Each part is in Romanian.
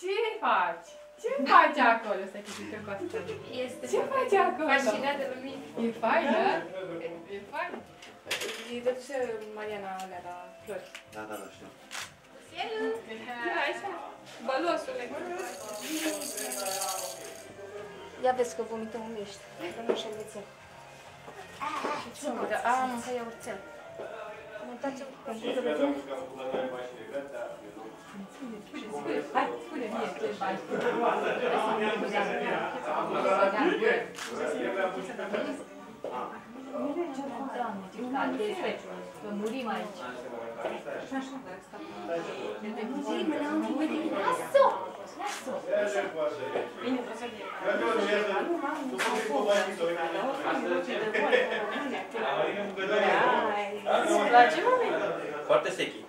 Ce faci? Ce faci acolo? Să chitică Costa. Este Ce faci acolo? fascinat de lumină. E faină? E fain. Îi dăduse Mariana alea la flori. Da, da, da, știu. Ia, așa. Balosule. Ia vezi că vomităm în miști. Că nu așa vițel. Da, am să iau urțel. Montați-o pentru că vedem. Hai, spune mie ce faci. Doamne, ce cald este. Că murim aici. Lasă-o! Lasă-o! Bine, o să Îți place, mami? Foarte sechi.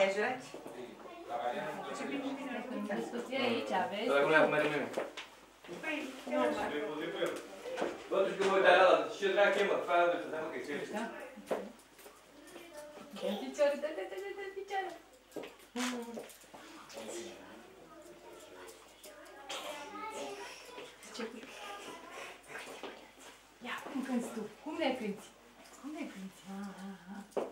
E joci? Discuție aici, aveți? Dar nu am mai rămâne. Bă, tu știi că mă uitai la ăla, ce dracu e, mă? Fai la dulce, stai mă că e ce Dă picioare, dă, dă, dă, dă, dă picioare. Ce Ia, cum cânti tu? Cum le cânti? Cum le cânti? Ah, ah, ah.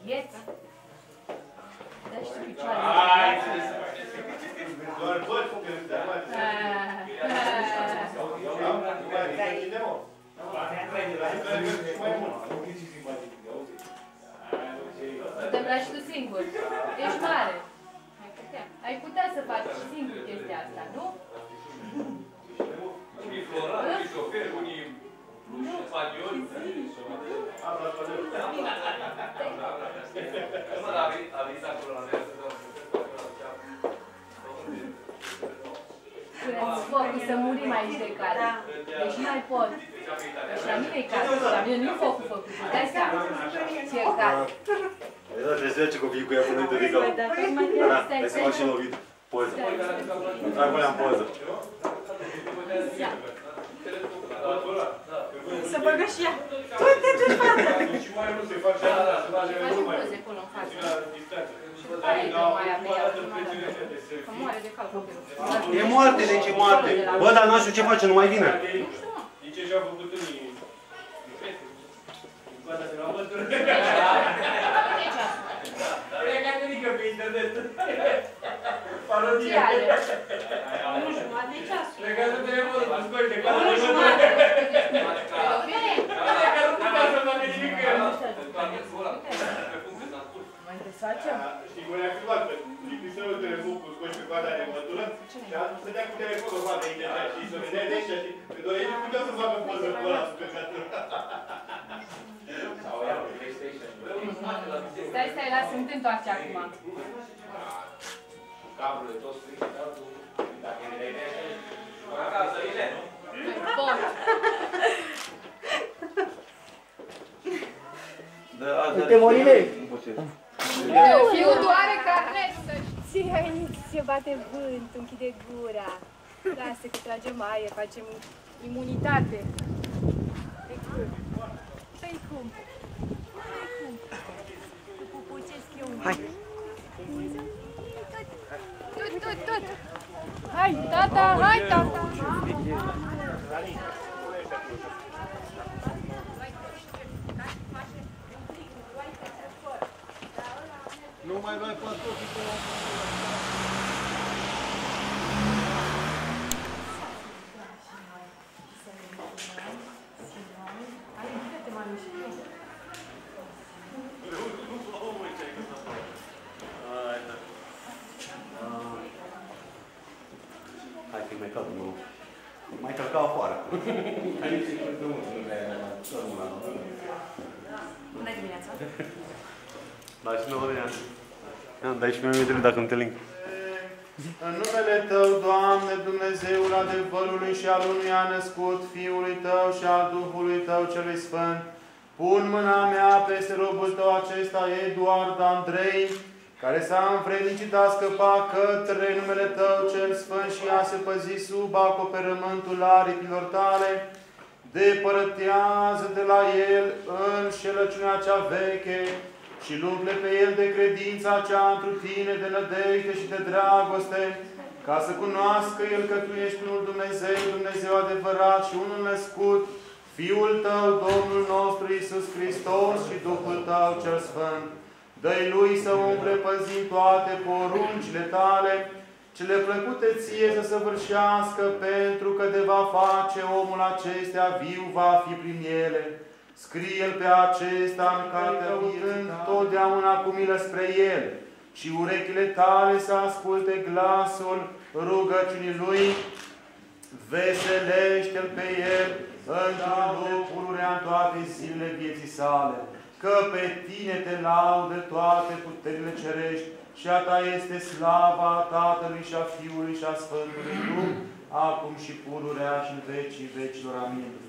Îngheț. Dă și tu picioare. Doar poți, că te mai Putem lua și tu singur. Ești mare. Ai putea. Ai putea să faci și singur chestia asta, nu? Unii floral, unii șoferi, unii focul să murim aici de cald. Deci nu mai pot. Și la mine e cald. La mine nu-i focul făcut. Îți dai seama ce e cald. Da, trebuie să ce copii cu ea până de rică. Da, Stai, hai să stai, fac și stai. eu video. Poză. Stai, stai. Hai până am poză. Ia. Să băgă și ea. Du-te de față! Și mai nu se face asta, se face Faci un poze acolo în față. Aia e că mai avea, că moare de cal copilul. E moarte, deci e moarte. Bă, dar n-aș știu ce face, nu mai vine. De ce și-a făcut unii? În coada de la mătură. Cred că mică pe internet. Parodie. Ce are? Nu jumătate de ceas. Legat de telefonul, mă scoate de coada Nu de jumătate. Bine. Cred că nu putea să facă nimic cu el. Mai desfacem? Știi cum ne-a filmat? Că lipseul telefon cu scoși pe coada de mătură și a stătea cu telefonul urmat aici așa și să vedea de aici și că doi nu puteau să facă poză cu ăla pe catură. Sau ia pe PlayStation. Stai, stai, lasă, nu te întoarce acum. Cablurile tot strict, altul, dacă e de aici, Acasă, bine. Pot. Uite, Morile! Fiul doare carnet, să Ce aici se bate vânt, închide gura. Lasă că tragem aer, facem imunitate. E cum? Păi cum? Păi cum? Te pupucesc eu un Hai! Tot, tot, tot! Hai, tata, hai, tata! Nu mai luai pantofii cu Hai, închide-te, mami, și tu. Hai că mai cald, nu. Mai călca afară. Bună dimineața! Da, și nouă de ani. Dai și mie mie dacă nu te link. În numele Tău, Doamne, Dumnezeul adevărului și al unui a născut, Fiului Tău și al Duhului Tău celui Sfânt, pun mâna mea peste robul Tău acesta, Eduard Andrei, care s-a învrednicit a scăpa către numele Tău cel Sfânt și a se păzi sub acoperământul aripilor Tale, depărătează de la el în șelăciunea cea veche și lumple pe el de credința cea întru Tine, de nădejde și de dragoste, ca să cunoască el că Tu ești unul Dumnezeu, Dumnezeu adevărat și unul născut, Fiul Tău, Domnul nostru Iisus Hristos și Duhul Tău cel Sfânt. Dă-i Lui să umple păzim toate poruncile Tale, cele plăcute ție să săvârșească, pentru că de va face omul acestea viu va fi prin ele. Scrie-l pe acesta în cartea vieții, totdeauna cu milă spre el, și urechile tale să asculte glasul rugăciunii lui, veselește-l pe el într-un loc pururea în toate zilele vieții sale, că pe tine te laudă toate puterile cerești și a ta este slava Tatălui și a Fiului și a Sfântului Duh, acum și pururea și în vecii vecilor. Amin.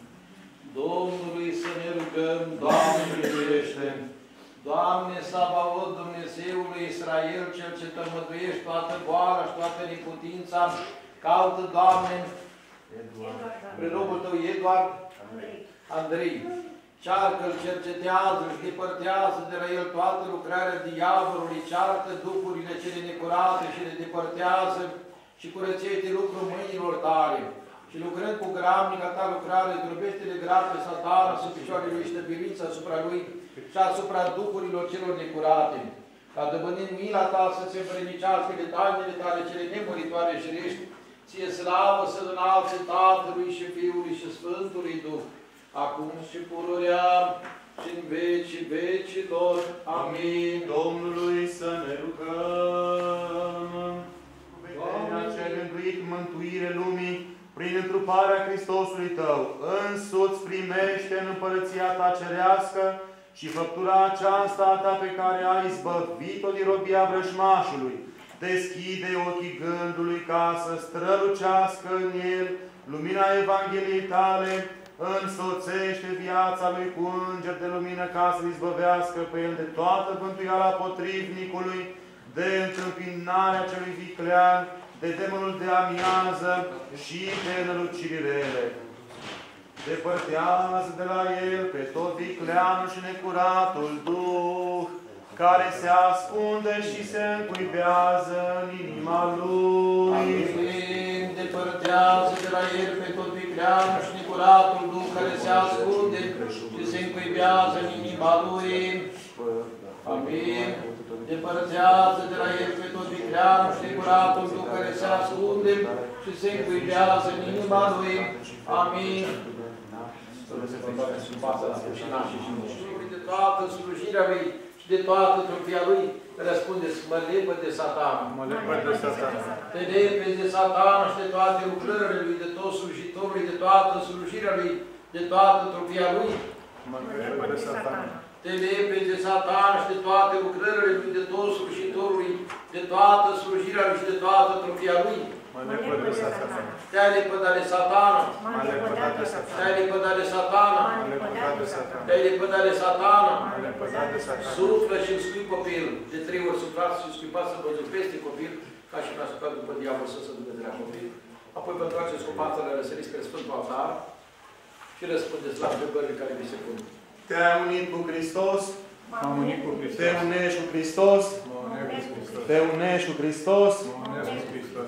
Domnului să ne rugăm, Doamne miluiește! Doamne, Sabaot, Dumnezeului Israel, Cel ce tămăduiești toată boala și toată neputința, caută, Doamne, pe robul Tău, Eduard Andrei. Cearcă-L, cercetează, își depărtează de la el toată lucrarea diavolului, cearcă duhurile cele necurate și le depărtează și curățește lucrul mâinilor tale. Și lucrând cu gramnica ta lucrare, zdrobește-le grape satana sub picioarele lui stăpiriță asupra lui și asupra duhurilor celor necurate. Ca dăbânind mila ta să-ți împrenicească de tainele tale cele nemuritoare și rești, ție slavă să înalțe Tatălui și Fiului și Sfântului Duh, acum și pururea și în vecii vecilor. Amin. Domnului să ne rugăm. Doamne, cel înduit mântuire lumii, prin întruparea Hristosului Tău, însuți primește în împărăția Ta cerească și făptura aceasta a Ta pe care ai izbăvit-o din robia vrăjmașului. Deschide ochii gândului ca să strălucească în el lumina Evangheliei Tale, însoțește viața lui cu înger de lumină ca să izbăvească pe el de toată bântuiala potrivnicului, de întâmpinarea celui viclean, de demonul de amiază și de nălucirile. Depărtează de la el pe tot vicleanul și necuratul Duh, care se ascunde și se încuibează în inima lui. Amin. Depărtează de la el pe tot vicleanul și necuratul Duh care se ascunde și se încuibează în inima lui. Amin. Depărtează de la el pe tot vicleanul și necuratul Duh care se ascunde și se încuibează în inima lui. Amin. De toată slujirea lui și de toată trofia lui, răspundeți, mă lepă de satan. Mă lepă de satan. Te lepezi de satan și de toate lucrările lui, de tot slujitorului, de toată slujirea lui, de toată trofia lui. Mă lepă de satan. Te lepezi de satan și de toate lucrările lui, de tot slujitorului, de toată slujirea lui și de toată trofia lui. Mă lepă de satan. Te-ai lepădat de satana. Mă lepădat de satan. Te-ai lepădat de satana. Mă lepădat de satan. Te-ai lepădat de satana. Mă lepădat de satan. Suflă și îl scui copil. De trei ori suflați și scuipați să văzut peste copil, ca și n-a suflat după diavol să se ducă de la copil. Apoi vă întoarceți cu fațele răsăriți pe Sfântul Altar și răspundeți la întrebările care vi se pun. Te-ai unit cu Hristos? Am unit cu Hristos. Te unești cu Hristos? Mă unesc cu Hristos. Te unești cu Hristos? Mă unesc cu Hristos.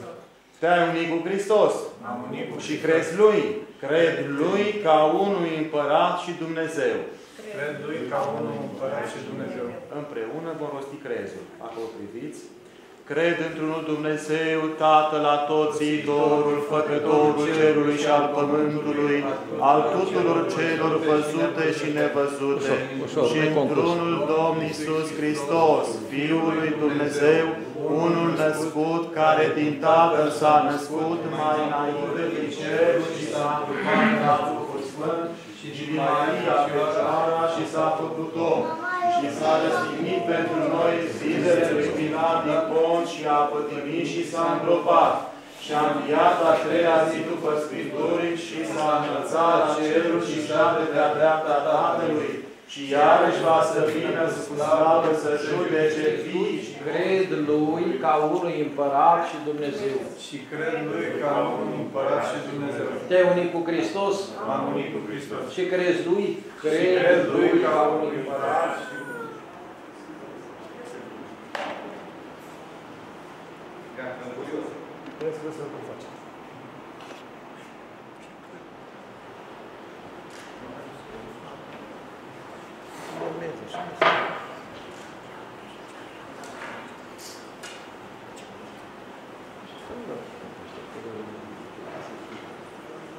Te-ai unit cu Hristos? Am unit cu Și crezi Lui? Cred Lui ca unui împărat și Dumnezeu. Cred lui ca unul împărat și Dumnezeu. Împreună vom rosti crezul. Acolo priviți. Cred într-unul Dumnezeu, Tatăl atoțiitorul, Făcătorul cerului și al pământului, al tuturor celor văzute și nevăzute, și într-unul Domn Iisus Hristos, Fiul lui Dumnezeu, unul născut, care din Tatăl s-a născut mai înainte din cerul și s-a întrupat la Duhul Sfânt și din Maria Fecioara și s-a făcut om și s-a răstignit pentru noi zilele lui Pilat din Pont și a pătimit și s-a îngropat. Și a înviat a treia zi după Scripturii și s-a înălțat la cerul și șade de-a dreapta Tatălui și iarăși va să vină cu slavă să judece vii și Cred lui ca unui împărat și Dumnezeu. Și cred lui ca un împărat și Dumnezeu. Te uni cu Hristos M-am unit cu Hristos. și crezi lui? Și cred lui ca un împărat și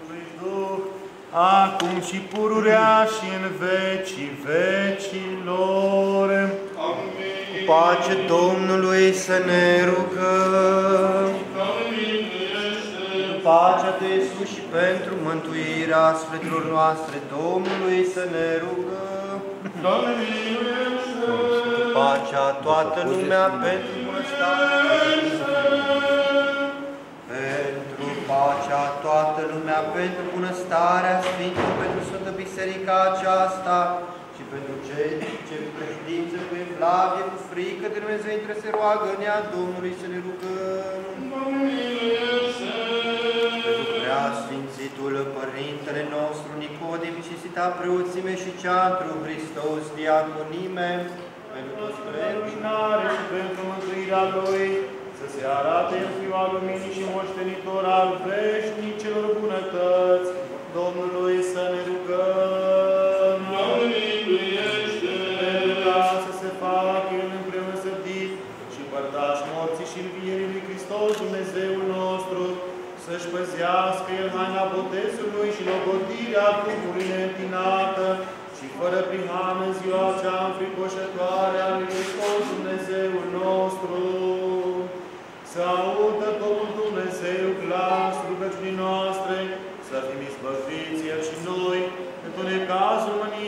lui Duh, acum și pururea și în vecii vecilor. Cu pace Domnului să ne rugăm. Cu pacea de Iisus și pentru mântuirea sufletelor noastre Domnului să ne rugăm. Cu pacea toată lumea pentru bunăstare. Pentru pacea toată lumea, pentru bunăstarea Sfinților, pentru Sfântă Biserica aceasta și pentru cei ce cu credință, cu evlavie, cu frică de Dumnezeu intră se roagă nea Domnului să ne rugăm. Pentru prea Sfințitul Părintele nostru Nicodim și Sita Preoțime și Ceantru Hristos Diaconime, pentru toți clerul Luminare și pentru mântuirea Lui, să se arate în Fiul al Luminii și moștenitor al veșnicilor bunătăți, Domnului botezului și logodirea trupului neîntinată și fără prihană în ziua cea înfricoșătoare a lui Hristos, Dumnezeul nostru. Să audă totul Dumnezeu glas rugăciunii noastre, să fim izbăviți El și noi, într-un necazul, mânia,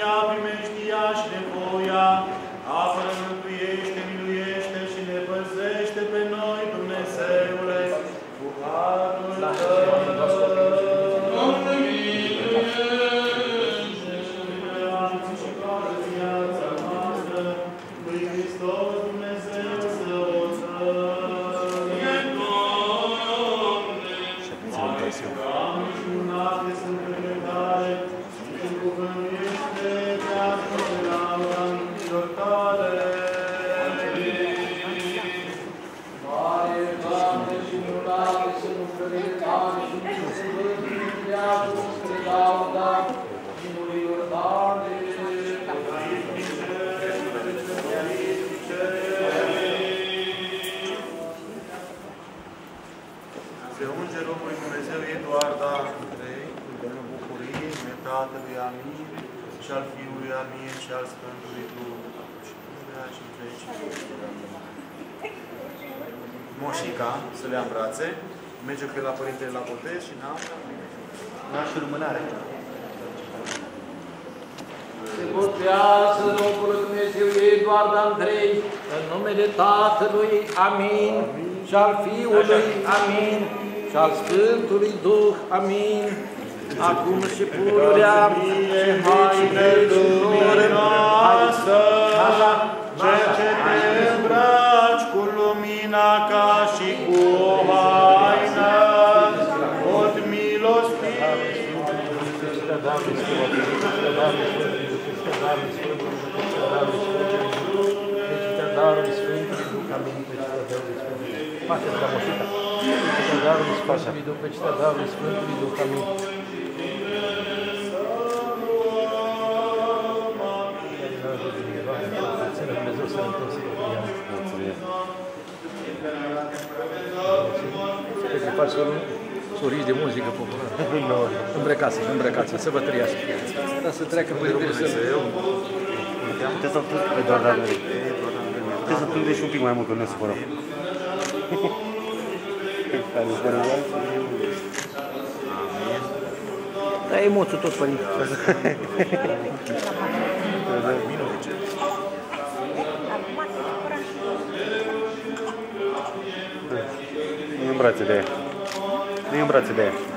și al Sfântului Duh, și pururea și în vecii. Moșica, să le ia în brațe, merge pe la Părintele la botez și n-am Nașul lumânare. Se botează locul lui Dumnezeu Eduard Andrei, în numele Tatălui, Amin, și al Fiului, Amin, și al Sfântului Duh, Amin, acum și pururea și haine lumii noastră, cel ce te îmbraci cu lumina ca și cu o haină, pot milosti. darul Sfântului Duh, amin, pe cita darul Sfântului. Faceți ca moșica. Pe cita darul Sfântului Duh, pe cita darul Sfântului Duh, amin. Faci un sorici de muzică populară. Îmbrăcați, îmbrăcați, să vă trăiască. Dar să treacă părintele să... Puteți să pe doar de Andrei. Puteți să plângeți și un pic mai mult, că nu ne supărăm. Care se supără Da, emoții tot, părinte. Nu în brațe de aia. Nu în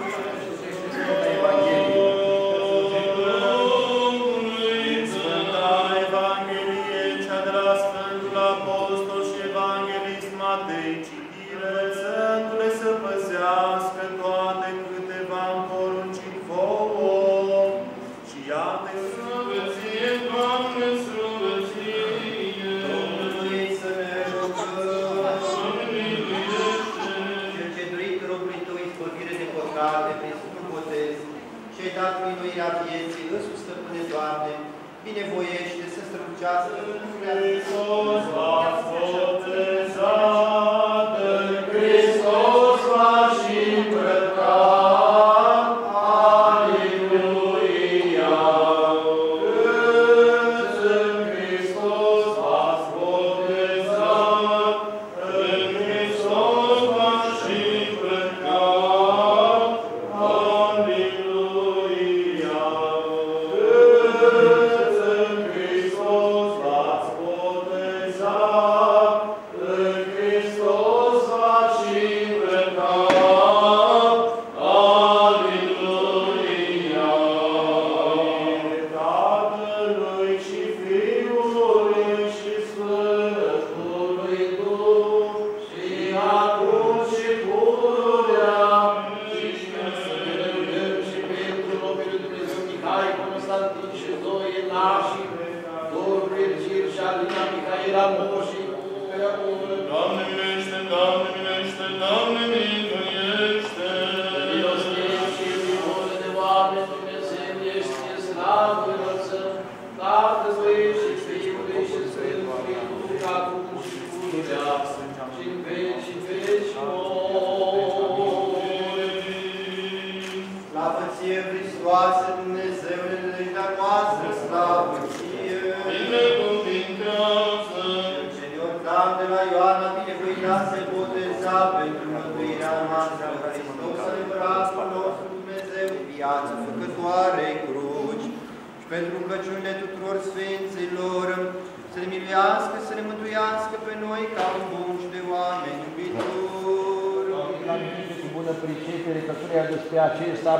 ne miluiască, să ne mântuiască pe noi ca un bun și de oameni iubitori. La mine cu bună pricepere că Tu ne-ai dus pe acesta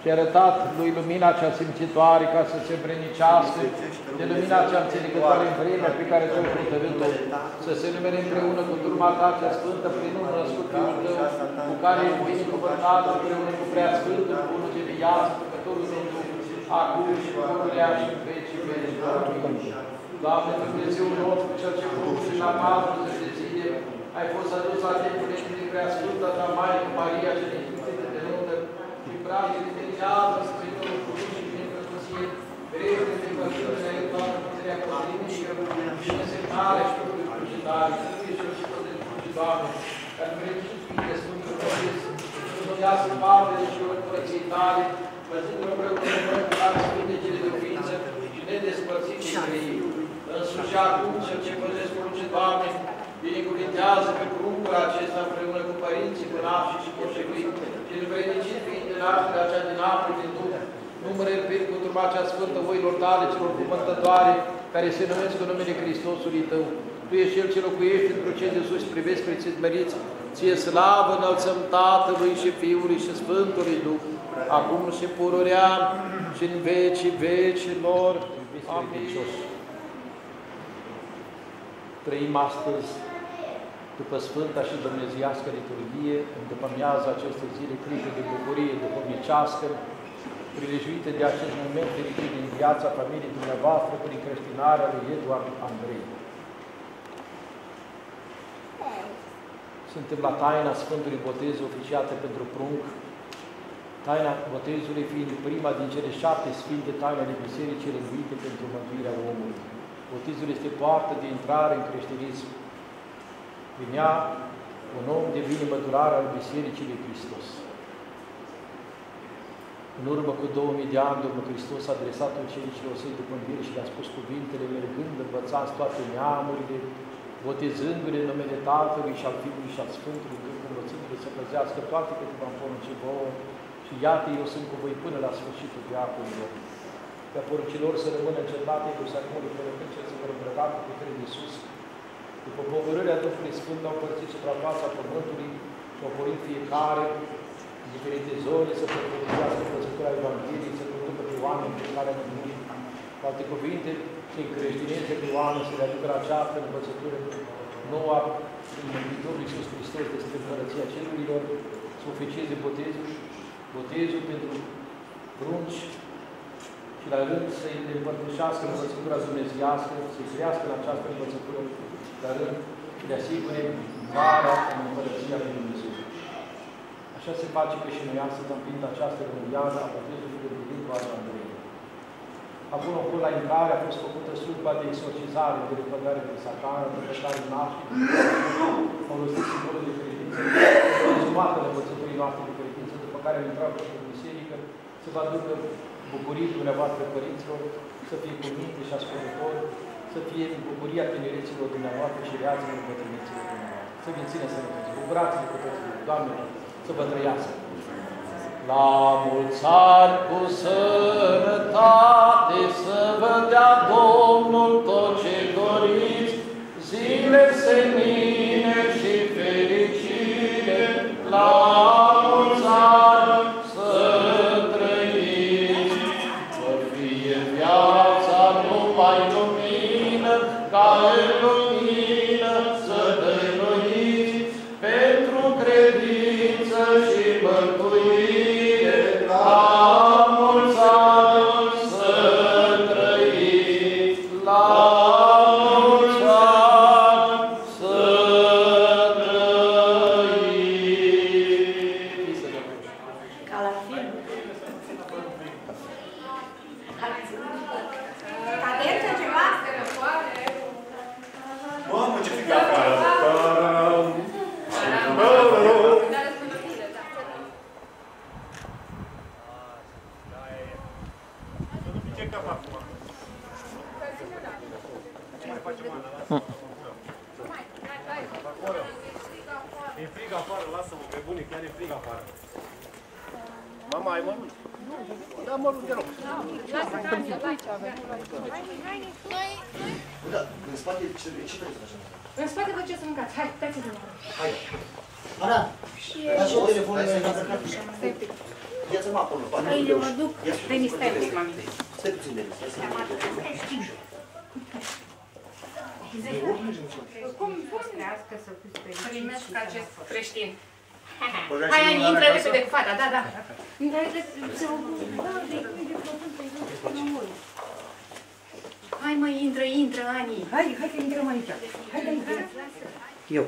și ai arătat lui lumina cea simțitoare ca să se îmbrănicească de lumina cea înțelegătoare în vremea pe care Tu ai hotărât-o, să se numere împreună cu turma Ta cea sfântă prin unul născut Fiul Tău, cu care e binecuvântat împreună cu prea sfântul, cu unul de viață, Făcătorul Dumnezeu, acum și pururea și în vecii veci. Amin. Doamne Dumnezeu nostru, Cel ce porunci la 40 de zile, ai fost adus la timpul de prea sfântă ta Maică Maria, cea neînchițită de lungă, și brațe de viață, Sfântul Cuvânt și prin Părăție, Vrește de păcările în toată puterea pătrinică, și nesemnare și pentru crucitare, și nu ești și tot de cruci, Doamne, ca nu vrei și fii de Sfântul Părăție, să nu dească parte și o împărăției tale, văzându-mă împreună cu noi cu tare sfântecele de ființă și nedespărțite între ei. Însuși și acum, cel ce păzesc porunce, Doamne, binecuvintează pe pruncul acesta împreună cu părinții, cu nașii și poșegui, și învrednicit fiind de nașterea cea din apă din Duh, numere pe cu turma cea sfântă voilor tale, celor cuvântătoare, care se numesc cu numele Hristosului Tău. Tu ești Cel ce locuiești într cei de sus, privesc prețit măriți, ție slavă înălțăm Tatălui și Fiului și Sfântului Duh, acum și pururea și în vecii vecilor. Amin. Trăim astăzi după Sfânta și Dumnezeiască liturghie, în după amiază aceste zile clipe de bucurie duhovnicească, prilejuite de acest moment fericit din viața familiei dumneavoastră prin creștinarea lui Eduard Andrei. Suntem la taina Sfântului Botez oficiată pentru prunc, taina botezului fiind prima din cele șapte sfinte taine ale Bisericii rânduite pentru mântuirea omului. Botezul este poartă de intrare în creștinism. Prin ea, un om devine mădurar al Bisericii lui Hristos. În urmă cu 2000 de ani, Domnul Hristos a adresat ucenicilor săi după înviere și le-a spus cuvintele, mergând, învățați toate neamurile, botezându-le în numele Tatălui și al Fiului și al Sfântului Duh, învățându-le să păzească toate câte v-am poruncit vouă, și iată, eu sunt cu voi până la sfârșitul veacurilor. Pe poruncilor să rămână încetate Ierusalimului până când cel să vă îmbrăcat cu putere de sus. După pogorârea Duhului Sfânt au împărțit suprafața pământului și au porit fiecare în diferite zone să propovăduiască învățătura Evangheliei, să conducă pe oameni pe care au murit. Cu alte cuvinte, să încreștineze pe oameni, să le aducă la această învățătură noua în Mântuitorul Iisus Hristos despre Împărăția Cerurilor, să oficieze botezul, botezul pentru prunci și la rând să-i împărtășească învățătura dumnezeiască, să-i crească în această învățătură, la rând le asigure vara în Împărăția lui Dumnezeu. Așa se face că și noi astăzi am primit această rânduială a botezului de Duhul al Andrei. Acum, acolo la intrare a fost făcută slujba de exorcizare, de repădare de satană, de păcare naștere, folosit simbolul de credință, rezumată de învățăturii noastre de credință, după care am intrat în biserică, să vă aducă bucurii dumneavoastră părinților, să fie cuvinte și ascultători, să fie în bucuria tinereților dumneavoastră și reaților bătrâneților dumneavoastră. Să vă ține sănătoși. Bucurați-vă cu toții. Doamne, să vă trăiască. La mulți ani cu sănătate să vă dea Domnul tot ce doriți, zile senine și fericire, la mulți ani să trăiți. Să fie viața numai lumină, ca în lumină să dăruiți, pentru credință și mântuire, la mulți ani să trăiți, la mulți ani să trăiți. Ca la film. Cadență ceva? Mamă, ce frică afară! Taram! Taram! E frig afară, lasă-mă, pe bune, chiar e frig afară. Mama, ai mărunt? Nu, da mărunt, te rog. Da, în spate ce, ce vreți așa? În spate vă ce să mâncați. Hai, dați-vă. Hai. Ana, lasă telefonul ăsta în Stai un pic. Ia-ți-mă acolo, bani. Hai, eu mă duc. Veni, stai un pic, mami. Stai puțin, Denis, stai să Cum postească să fiți fericiți? Primesc acest creștin. Băga și Hai, Ani, mâna intră în casă. repede cu fata, da, da. Intră repede, să o... Da, de de plăcut pe jos, nu mult. Hai, mă, intră, intră, Ani. Hai, hai că intrăm aici. Hai, că intră. Eu.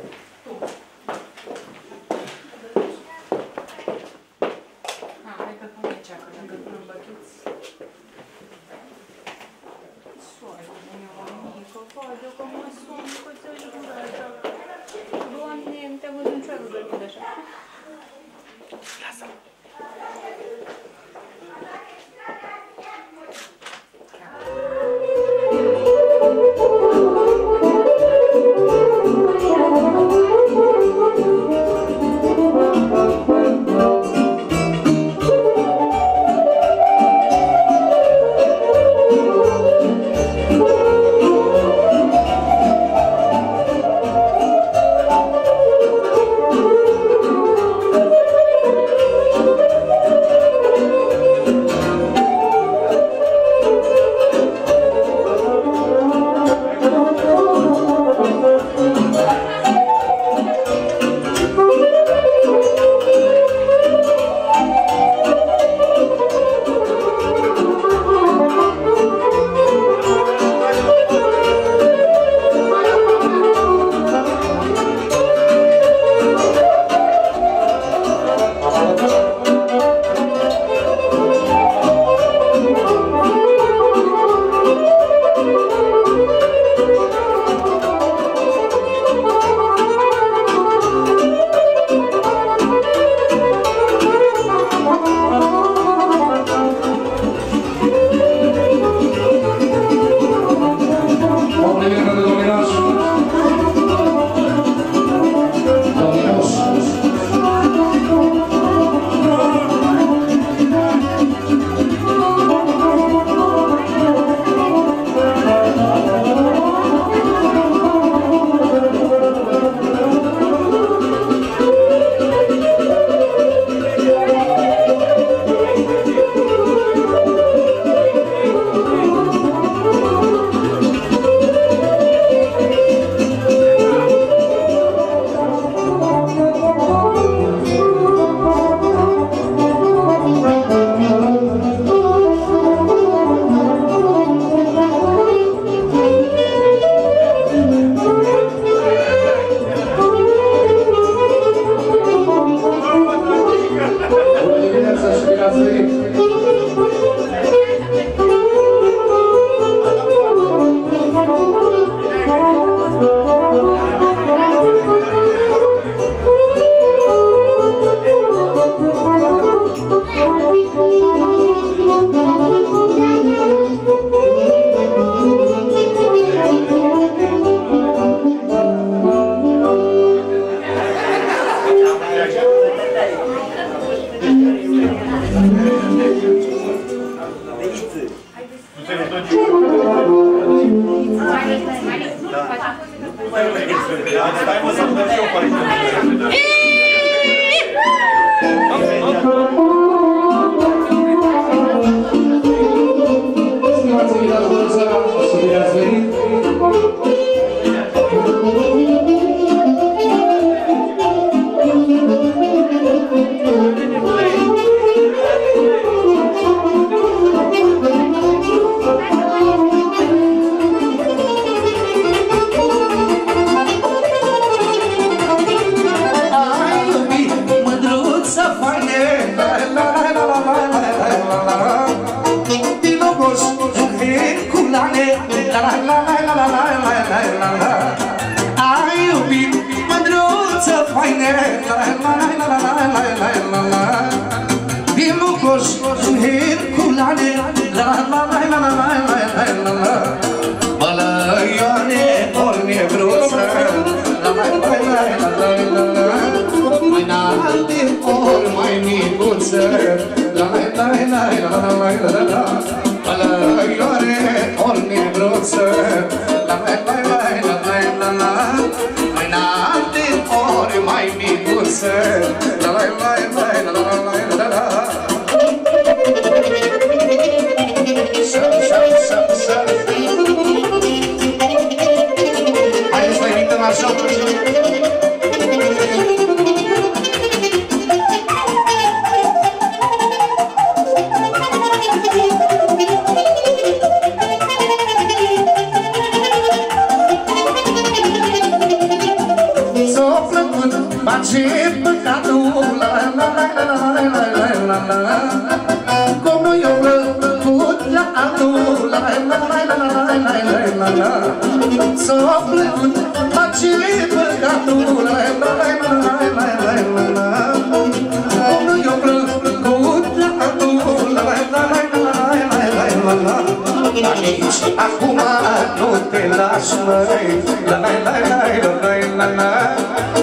nu te las măi La la la la la la la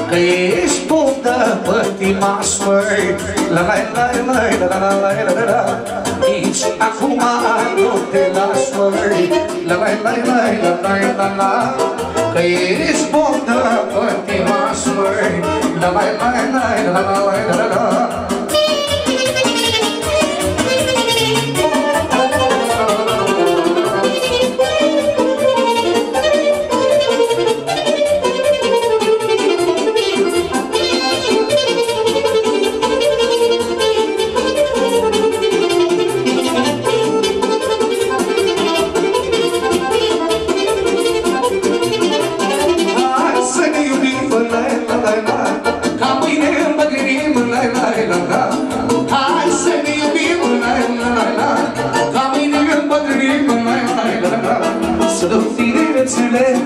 Că ești poftă pătimaș măi La la la la la la la la la la Nici acum nu te las măi La la la la la la la la Că ești poftă pătimaș măi La la la la la la la la la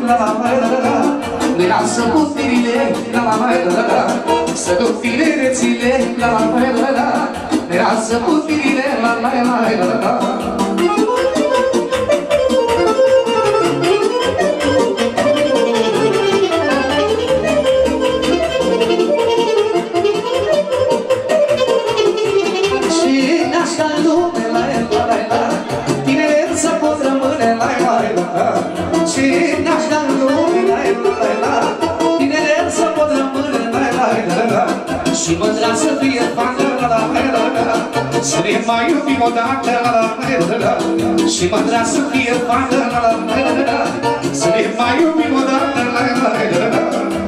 la la la la la la Le lasă poftirile, la la la la la la Să duc tinerețile, la la la la la Le lasă poftirile, la la la la la la Și mândra să fie fată Să ne mai iubim odată Și mândra să fie fată Să ne mai iubim odată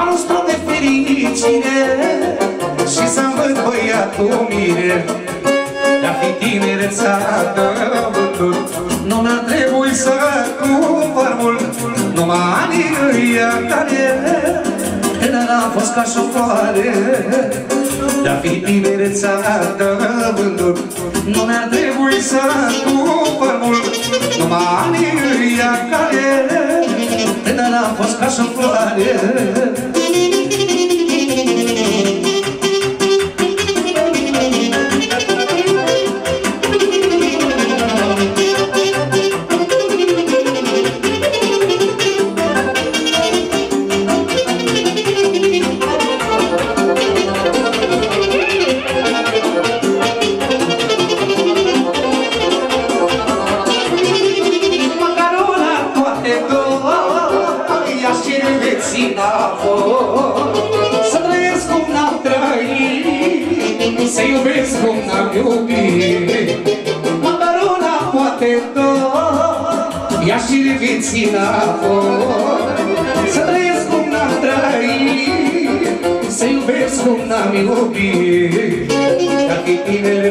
Anul strop de fericire Și să-mi văd băiatul mire. De-a fi tinereța mea Nu mi-a trebuit să cumpăr mult. Numai anii îi care Dar a fost ca și o floare de-a fi tinereța mea Nu mi-ar trebui să cumpăr mult. Numai anii îi care dar a fost ca și-n floare.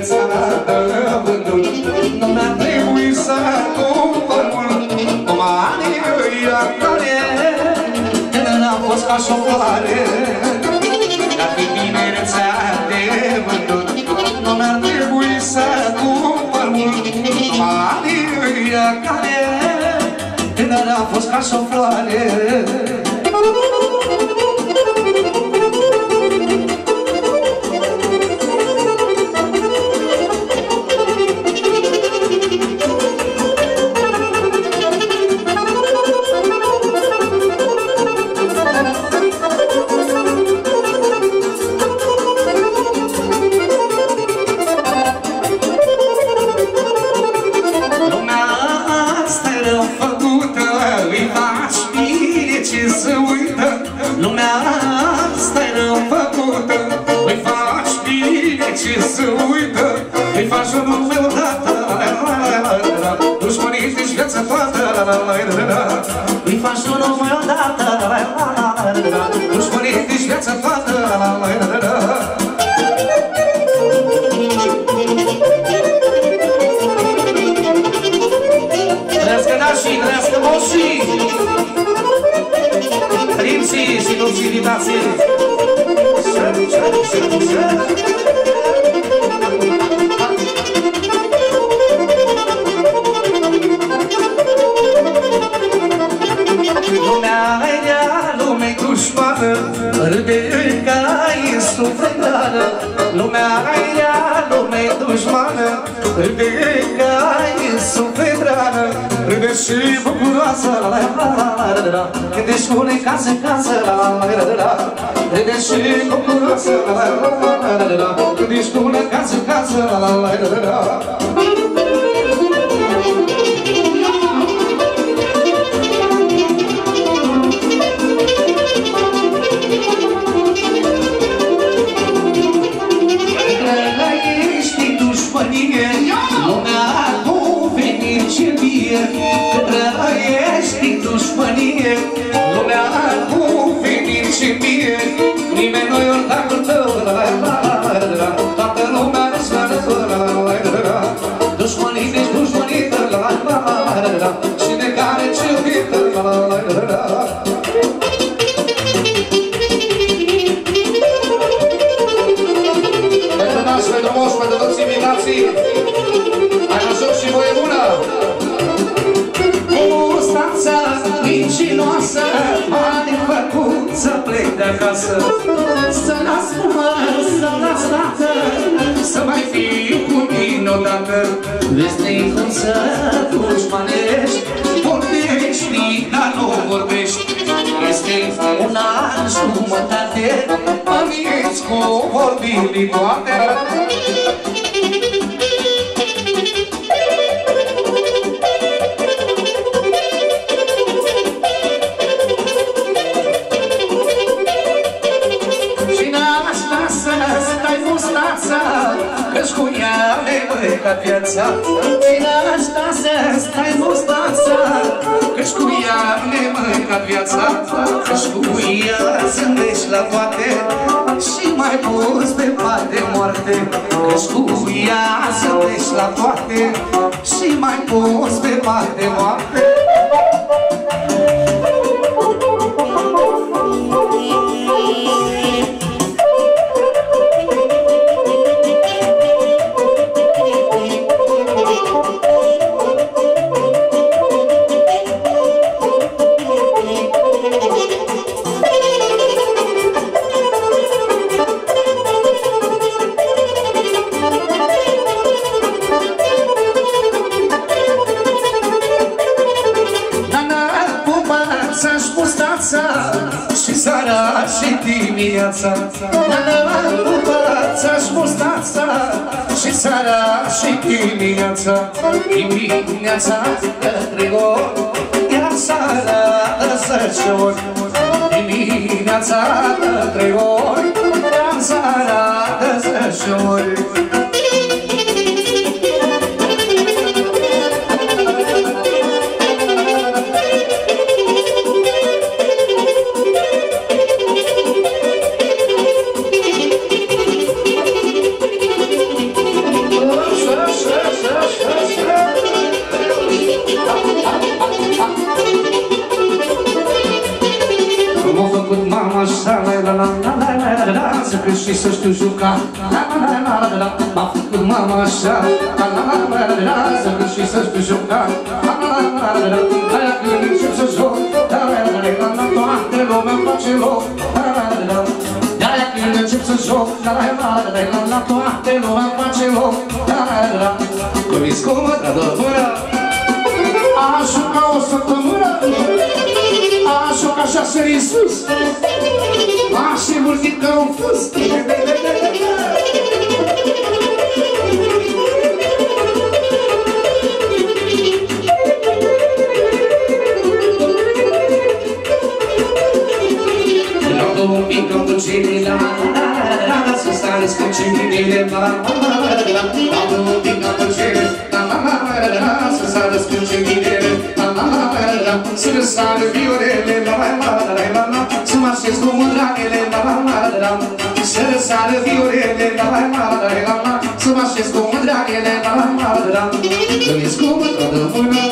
țarată vândut Nu mi-a trebuit să cumpăr mult Numai anii lui actoare. N-a fost ca și-o Dar pe tinerețea de vândut Nu mi-a trebuit să cumpăr mult Numai anii lui actoare. N-a fost ca și-o Muzica I'm a mine odată Vesnicul să dușmanești Vorbești, dar nu vorbești. Este un an jumătate. Mă minți cu vorbiri toate mânca viața. Și n-asta să stai mustața Că-și cu ea le mânca viața. Că-și cu ea zâmbești la toate Și mai pus pe pat de moarte. Că-și cu ea zâmbești la toate Și mai pus pe pat de moarte și dimineața. Nana, pumața-și mustața Și seara și dimineața. Dimineața către ori Iar seara zece ori Dimineața către ori Iar seara zece ori și să știu juca M-a făcut mama așa Să cânt și să știu juca Aia când încep să joc Toată lumea face loc Aia când încep să joc Toată lumea face loc Că mi-ți cum, dragă, până Așa ca o săptămână așa sări în sus. Așa mulțit ca un fus un pic am cu cine la la Să stariți cu cine la la Am un pic am cu cine la la Să stariți cu cine la la la Să răsară viorele la la la la la la Să mă așez cu mândranele la la la la la Să răsară viorele la la la la la la Să mă așez cu mândranele la la la la la Îmi scumă toată mână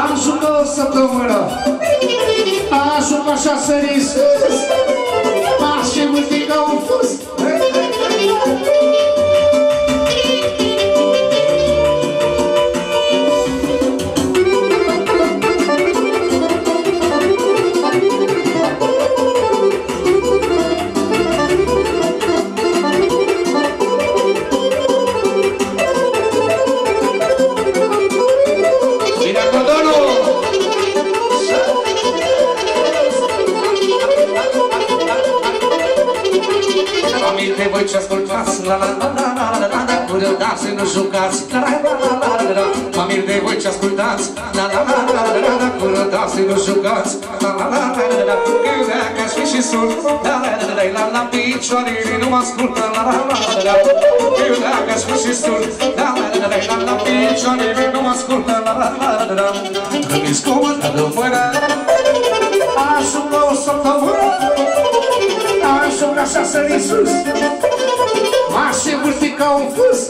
Am jucat o săptămână Aș juca așa sări sus Aș fi vârtit ca un fust La la la la la la la la Până dați să nu jucați La la la la la la la Aminte voi ce ascultați La la la la la la la Până dați să nu jucați La la la la la la Că eu dacă aș fi și sul La la la la la la Picioarele nu mă ascultă La la la la la Că eu dacă aș fi și sul La la la la la la la picioare Nu mă ascultă la la la la la Că mi scumă de mână Aș umla o săptămână Aș umla așa să-l sus M-aș învârti ca un fus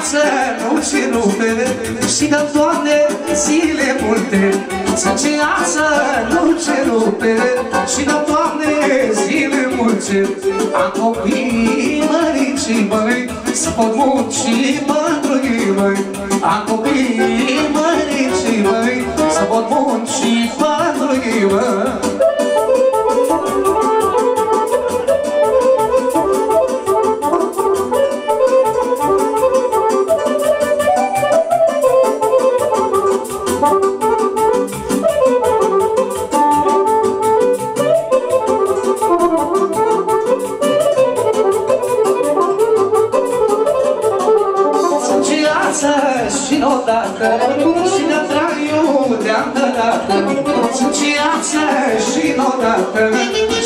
Sunt ceață, nu ce rupe. Și dă Doamne zile multe. Sunt ceață, nu ce rupe. Și dă Doamne zile multe. Am copii mărici măi Să pot munci mândrui măi. Am copii mărici măi Să pot munci mândrui măi odată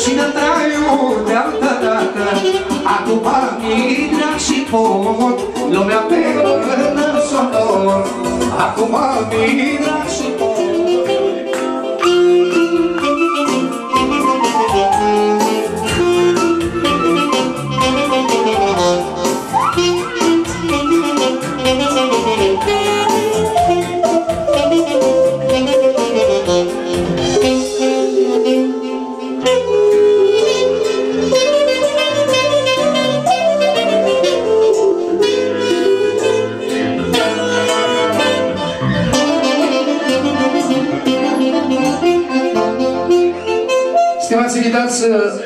Și ne traiu de-altă dată Acum mine și pot Lumea pe mână sonor Acum mine și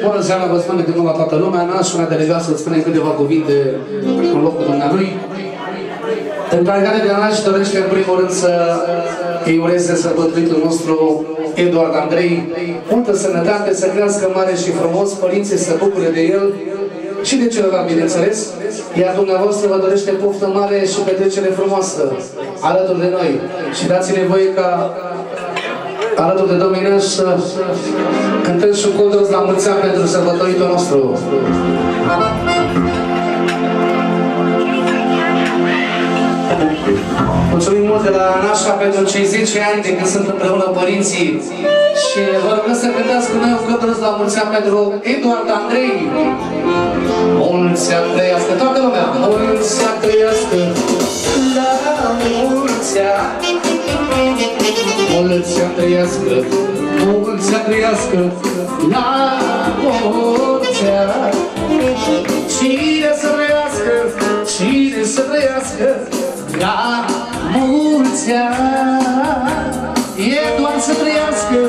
bună seara, vă spun de nou la toată lumea. N-aș una delegat să spunem câteva cuvinte în locul dumnealui. Temporalitate de Anaș dorește în primul rând să îi ureze sărbătoritul nostru Eduard Andrei multă sănătate, să crească mare și frumos, părinții să bucure de el și de celălalt, bineînțeles, iar dumneavoastră vă dorește poftă mare și petrecere frumoasă alături de noi. Și dați-ne voie ca alături de Domnul să cântăm și un codros la mulți ani pentru sărbătoritul nostru. Mulțumim mult de la Nașa pentru cei 10 ani de când sunt împreună părinții și vă rog să cântați cu noi un codros la mulți ani pentru Eduard Andrei. Mulți ani trăiască toată lumea! Mulți ani trăiască la mulți ani! Mulți ani trăiască, mulți ani trăiască la mulți ani! Cine să trăiască, cine să trăiască la mulți ani! E doar să trăiască,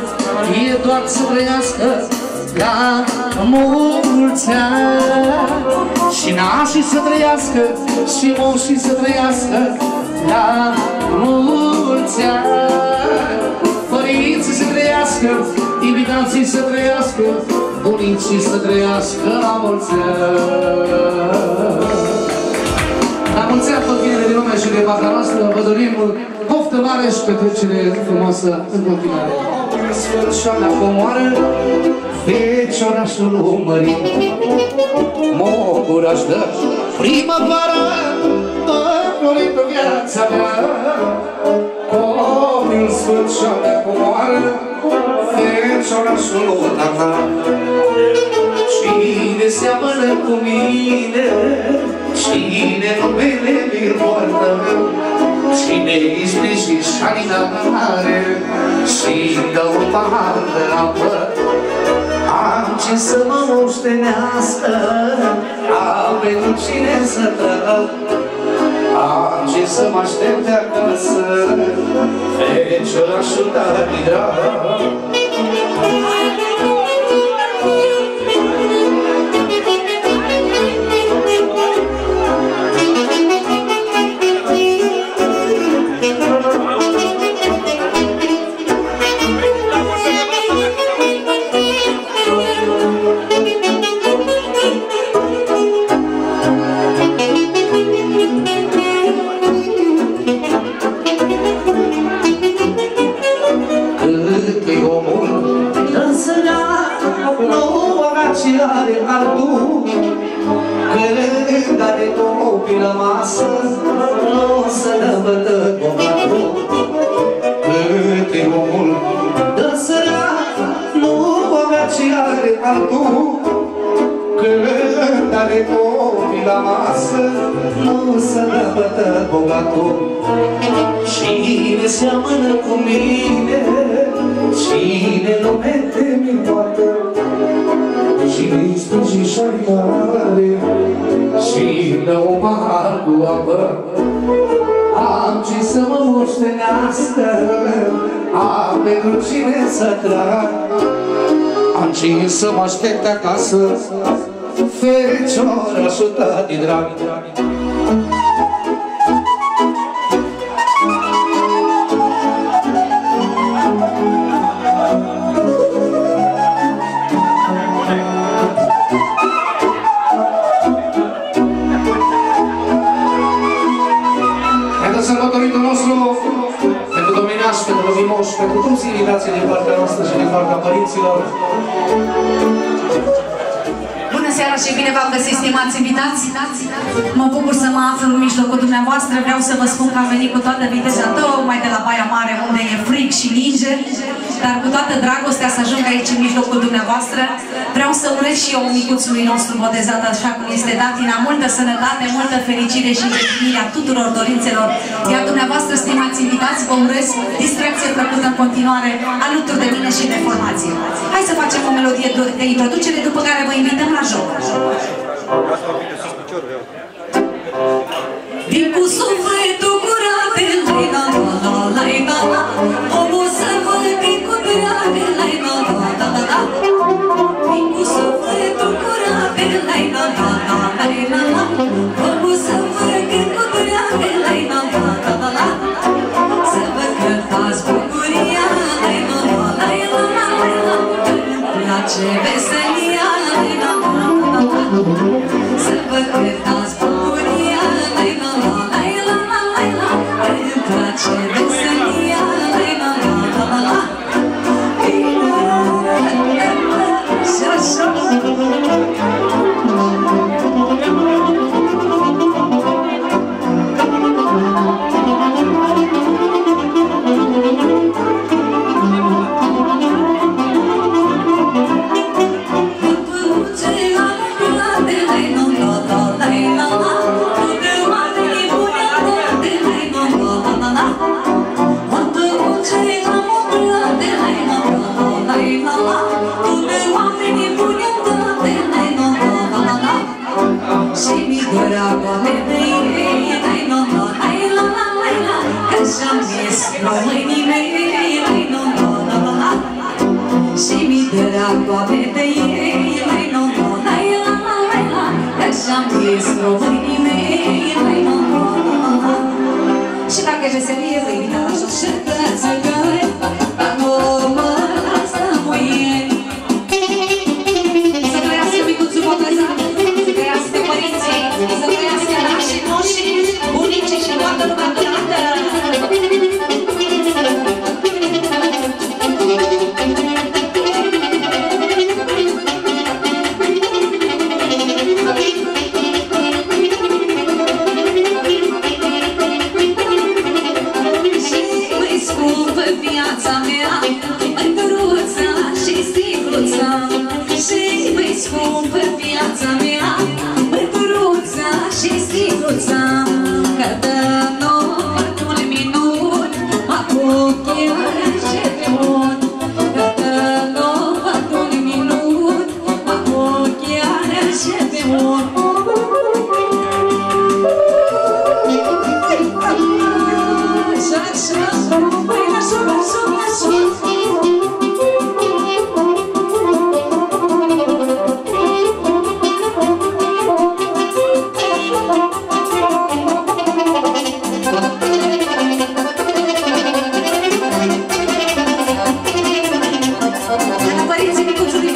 e doar să trăiască la mulți ani! Și nașii să trăiască, și moșii să trăiască la mulți ani! Părinții să trăiască, invitații să trăiască, bunicii să trăiască la mulți ani! La mulți ani tot binele din lumea și de partea noastră, vă dorim poftă mare și petrecere frumoasă în continuare. Sfârșoana comoară, feciorașul umărit, Mocuraș dă primăvară, înflorit în viața mea. Copil sfârșoana comoară, feciorașul tata. Cine seamănă cu mine, cine numele mi-l poartă, cine ispri și șalinare, și dă o pahar de apă, am ce să mă moștenească, am pentru cine să dă, am ce să mă aștepte acasă, feciorașul tare drag. Masă, nu să năpătă bogatul. Cine seamănă cu mine, cine lume teme poartă, Cine-i sprijinșori mare, cine o pahar cu apă, am ce să mă moștenească, am pentru cine să trag, am ce să mă aștepte acasă, Fecioară ajută de drag. Pentru sărbătoritul nostru, pentru Domeniaș, pentru Lovimoș, pentru toți invitații din partea noastră și din partea părinților, Bună seara și bine v-am găsit, stimați invitați! Mă bucur să mă aflu în mijlocul dumneavoastră. Vreau să vă spun că am venit cu toată viteza tocmai de la Baia Mare, unde e fric și ninge, dar cu toată dragostea să ajung aici în mijlocul dumneavoastră. Vreau să urez și eu micuțului nostru botezat așa cum este Datina, multă sănătate, multă fericire și îndeplinirea tuturor dorințelor. Iar dumneavoastră, stimați invitați, vă urez distracție plăcută în continuare alături de mine și de formație. Hai să facem o melodie de introducere, după care vă invităm la joc. Vin cu sufletul curat, lai la la la lai la la lai la la la lai la la Omul să mă vin cu drag, lai la Părinții micuțului botezat,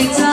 Să,